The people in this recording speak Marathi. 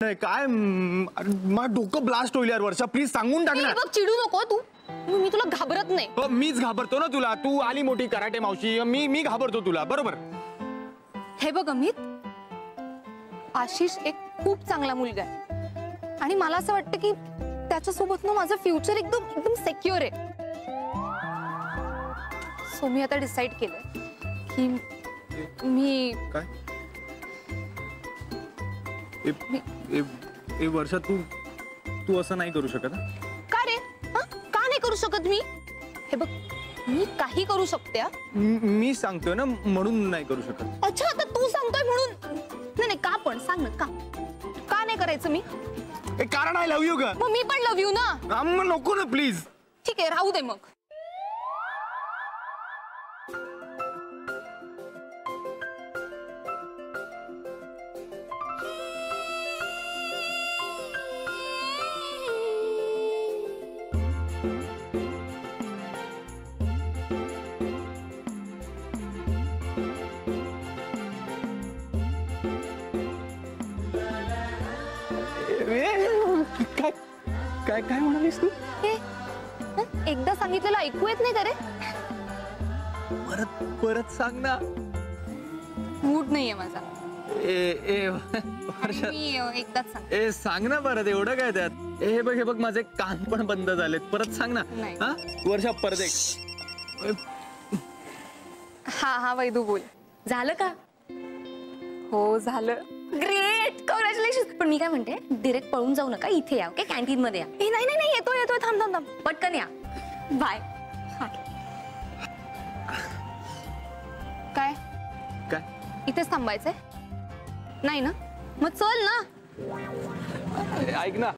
नाही काय म, डोकं ब्लास्ट होईल यार वर्षा. प्लीज सांगून टाक ना. बघ चिडू नको तू. मी तुला घाबरत नाही. हो, मीच घाबरतो ना तुला. तू आली मोठी कराटे मावशी. मी मी घाबरतो तुला. बरोबर? हे बघ अमित. आशिष एक खूप चांगला मुलगा आहे. आणि मला असं वाटतं की त्याच्यासोबत ना माझं फ्युचर एकदम एकदम सेक्युअर आहे. सो मी आता डिसाईड केलंय की मी काय? ए, ए, ए, वर्षा तू तू असं नाही करू शकत हा? का रे? हं? का नाही करू शकत मी? हे बघ मी काही करू शकते हा. म- मी सांगतोय ना म्हणून नाही करू शकत. अच्छा आता तू सांगतोय म्हणून? नाही नाही का पण सांग ना का? का नाही करायचं मी? ए कारण आय लव्ह यू ग. मग मी पण लव यू ना? हा, मग नको ना प्लीज. ठीक आहे राहू दे मग. काय काय काय म्हणालीस तू? एकदा सांगितलेलं ऐकू येत नाही का रे? परत परत सांग ना. मूड नाहीये माझा. ए ए वर्षा मी अ, एकदाच सांग. ए सांग ना परत एवढं काय त्यात? ए हे बघ हे बघ माझे कान पण बंद झालेत. परत सांग ना. नाही. हा? वर्षा परत एक. हा हा वैदू बोल. झालं का? हो झालं. ग्रेट. कॉंग्रॅच्युलेशन पण मी काय म्हणते डिरेक्ट पळून जाऊ नका इथे या ओके कॅन्टीन मध्ये या. ए नाही नाही नाही येतोय येतोय थांब थांब थांब. पटकन या. बाय. काय? काय? इथेच थांबायचंय? नाही ना? मग चल ना. ऐक ना.